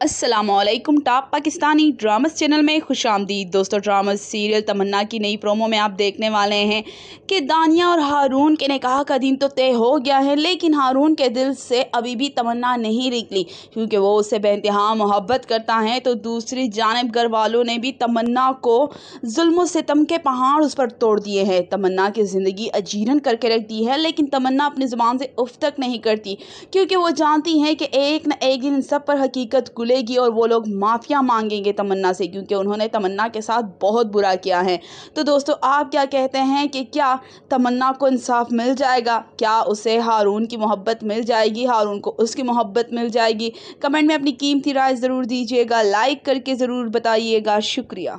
Aslam top Pakistani dramas channel में खुश आमदीद दोस्तों ड्रामस सीरियल तमन्ना की नई प्रोमो में आप देखने वाले हैं कि दानिया और हारून के निकाह का दिन तो तय हो गया है, लेकिन हारून के दिल से अभी भी तमन्ना नहीं निकली। क्योंकि वो उससे बेानतहा मोहब्बत करता है तो दूसरी जानब घर वालों ने भी तमन्ना को जुल्म सितम के पहाड़ उस पर तोड़ दिए हैं। तमन्ना की ज़िंदगी अजीरन करके रख दी है, लेकिन तमन्ना अपनी ज़ुबान से उफ तक नहीं करती, क्योंकि वो जानती हैं कि एक न एक दिन सब पर हकीकत खुलेगी और वो लोग माफ़िया मांगेंगे तमन्ना से, क्योंकि उन्होंने तमन्ना के साथ बहुत बुरा किया है। तो दोस्तों, आप क्या कहते हैं कि क्या तमन्ना को इंसाफ मिल जाएगा? क्या उसे हारून की मोहब्बत मिल जाएगी? हारून को उसकी मोहब्बत मिल जाएगी? कमेंट में अपनी कीमती राय ज़रूर दीजिएगा। लाइक करके ज़रूर बताइएगा। शुक्रिया।